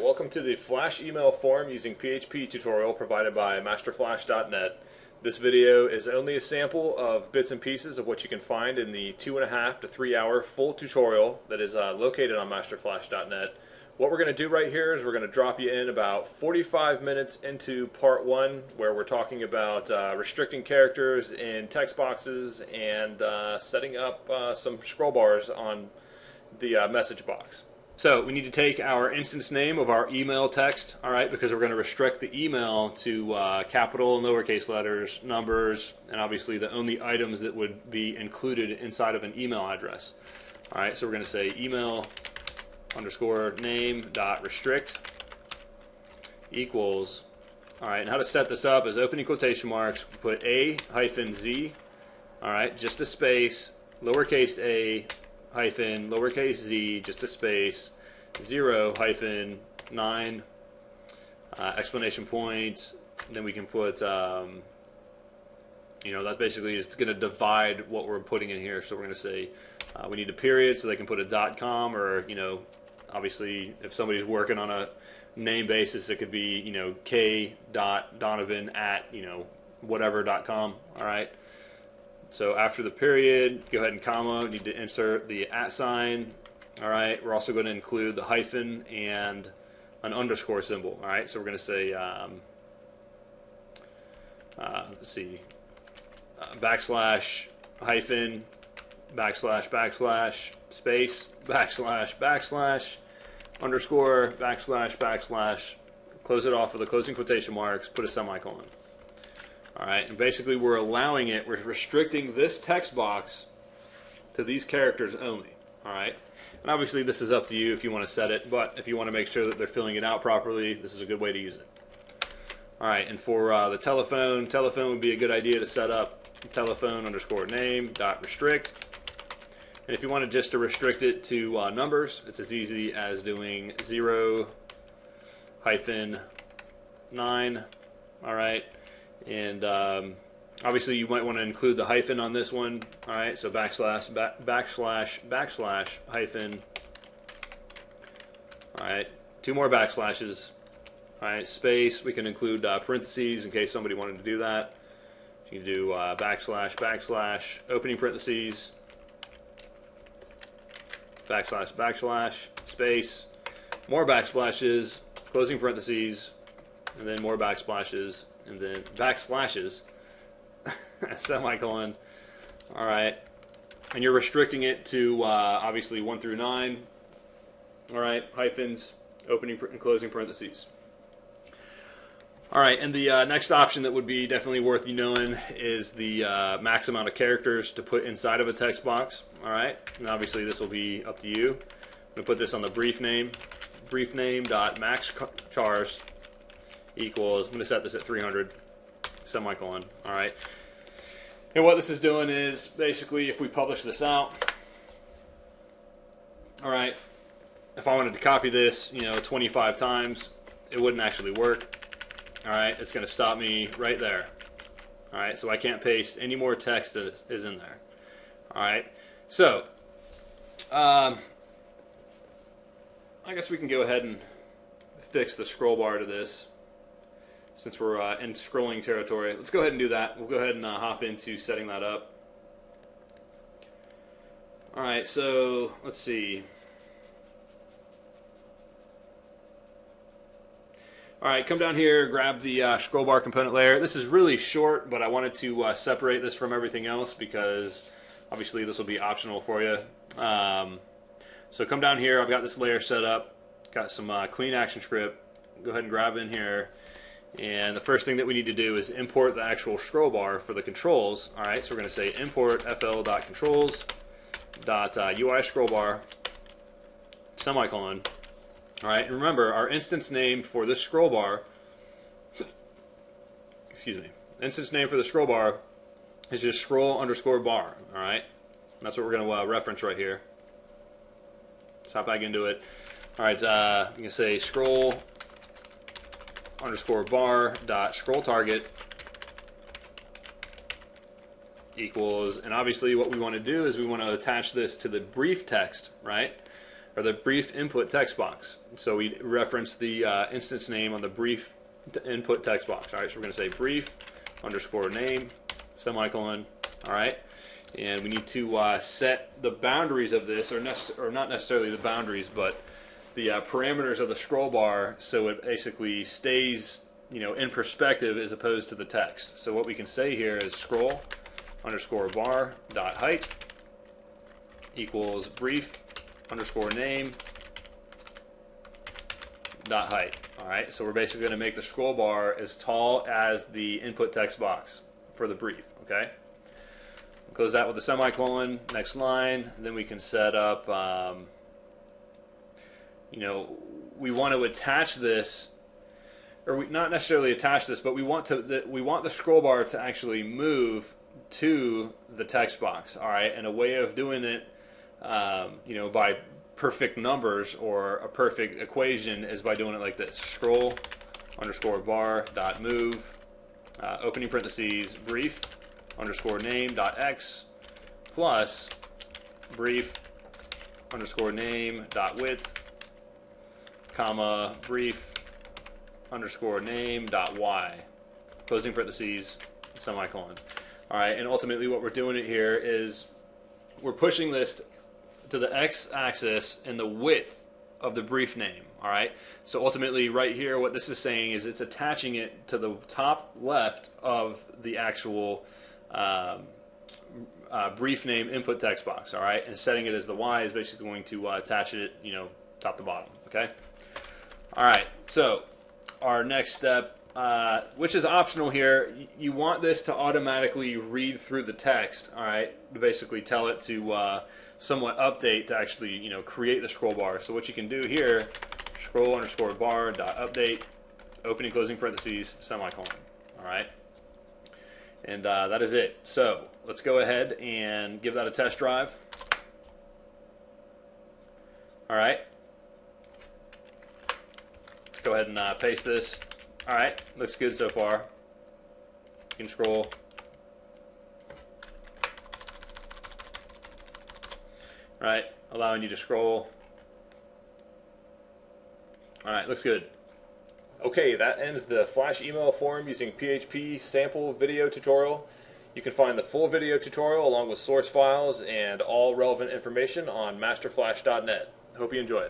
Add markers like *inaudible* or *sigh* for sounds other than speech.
Welcome to the Flash email form using PHP tutorial provided by MasterFlash.net. This video is only a sample of bits and pieces of what you can find in the two and a half to three hour full tutorial that is uh, located on MasterFlash.net. What we're going to do right here is we're going to drop you in about 45 minutes into part one where we're talking about uh, restricting characters in text boxes and uh, setting up uh, some scroll bars on the uh, message box. So we need to take our instance name of our email text, all right, because we're going to restrict the email to uh, capital and lowercase letters, numbers, and obviously the only items that would be included inside of an email address. All right, so we're going to say email underscore name dot restrict equals. All right, and how to set this up is opening quotation marks, put a hyphen z, all right, just a space, lowercase a, hyphen lowercase z, just a space, zero hyphen nine, uh, explanation point. Then we can put, um, you know, that basically is going to divide what we're putting in here. So we're going to say uh, we need a period, so they can put a dot com, or you know, obviously if somebody's working on a name basis, it could be you know k dot Donovan at you know whatever dot com. All right. So after the period, go ahead and comma. Need to insert the at sign. All right. We're also going to include the hyphen and an underscore symbol. All right. So we're going to say, um, uh, let's see, uh, backslash hyphen backslash backslash space backslash backslash underscore backslash backslash. Close it off with the closing quotation marks. Put a semicolon. All right, and basically we're allowing it, we're restricting this text box to these characters only. All right, and obviously this is up to you if you want to set it, but if you want to make sure that they're filling it out properly, this is a good way to use it. All right, and for uh, the telephone, telephone would be a good idea to set up telephone underscore name dot restrict. And if you wanted just to restrict it to uh, numbers, it's as easy as doing zero hyphen nine. All right and um, obviously, you might want to include the hyphen on this one. All right, so backslash, back, backslash, backslash, hyphen. All right, two more backslashes. All right, space. We can include uh, parentheses in case somebody wanted to do that. You can do uh, backslash, backslash, opening parentheses, backslash, backslash, space, more backsplashes, closing parentheses, and then more backsplashes, and then backslashes, *laughs* semicolon. All right, and you're restricting it to uh, obviously one through nine. All right, hyphens, opening and closing parentheses. All right, and the uh, next option that would be definitely worth you knowing is the uh, max amount of characters to put inside of a text box. All right, and obviously this will be up to you. I'm gonna put this on the brief name, brief name dot max chars equals, I'm going to set this at 300, semicolon, all right. And what this is doing is basically if we publish this out, all right, if I wanted to copy this, you know, 25 times, it wouldn't actually work. All right, it's going to stop me right there. All right, so I can't paste any more text that is in there. All right, so um, I guess we can go ahead and fix the scroll bar to this since we're uh, in scrolling territory. Let's go ahead and do that. We'll go ahead and uh, hop into setting that up. All right, so let's see. All right, come down here, grab the uh, scroll bar component layer. This is really short, but I wanted to uh, separate this from everything else because obviously this will be optional for you. Um, so come down here. I've got this layer set up. Got some uh, clean action script. Go ahead and grab in here. And the first thing that we need to do is import the actual scroll bar for the controls. All right, so we're going to say import fl.controls dot uh, scroll bar semicolon. All right, and remember our instance name for this scroll bar. *coughs* excuse me. Instance name for the scroll bar is just scroll underscore bar. All right, that's what we're going to uh, reference right here. Let's hop back into it. All right, uh, you can say scroll underscore bar dot scroll target equals, and obviously what we want to do is we want to attach this to the brief text, right? or the brief input text box. So we reference the uh, instance name on the brief input text box. All right, so we're going to say brief underscore name semicolon. All right, and we need to uh, set the boundaries of this, or, or not necessarily the boundaries, but the uh, parameters of the scroll bar so it basically stays you know in perspective as opposed to the text. So what we can say here is scroll underscore bar dot height equals brief underscore name dot height. All right, so we're basically going to make the scroll bar as tall as the input text box for the brief. Okay. Close that with a semicolon. Next line. Then we can set up. Um, you know, we want to attach this, or we, not necessarily attach this, but we want to. The, we want the scroll bar to actually move to the text box. All right, and a way of doing it, um, you know, by perfect numbers or a perfect equation is by doing it like this: scroll underscore bar dot move, uh, opening parentheses, brief underscore name dot x plus brief underscore name dot width comma brief underscore name dot y. Closing parentheses semicolon. All right and ultimately what we're doing it here is we're pushing this to the x-axis and the width of the brief name all right? So ultimately right here what this is saying is it's attaching it to the top left of the actual um, uh, brief name input text box all right? And setting it as the y is basically going to uh, attach it you know top to bottom okay all right, so our next step, uh, which is optional here, you want this to automatically read through the text. All right, to basically tell it to uh, somewhat update to actually you know create the scroll bar. So what you can do here, scroll underscore bar dot update, opening closing parentheses semicolon. All right, and uh, that is it. So let's go ahead and give that a test drive. All right go ahead and uh, paste this. All right, looks good so far. You can scroll. All right, allowing you to scroll. All right, looks good. Okay, that ends the Flash email form using PHP sample video tutorial. You can find the full video tutorial along with source files and all relevant information on masterflash.net. Hope you enjoy it.